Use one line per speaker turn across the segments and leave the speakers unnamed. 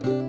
Thank you.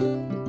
Thank you.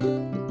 Música